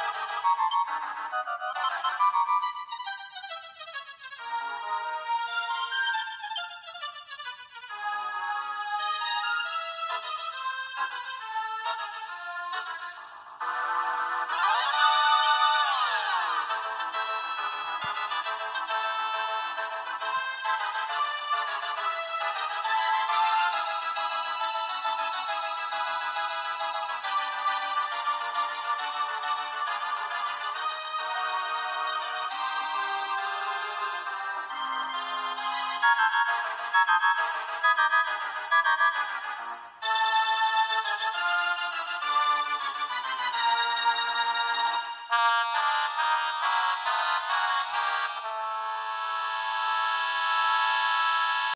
you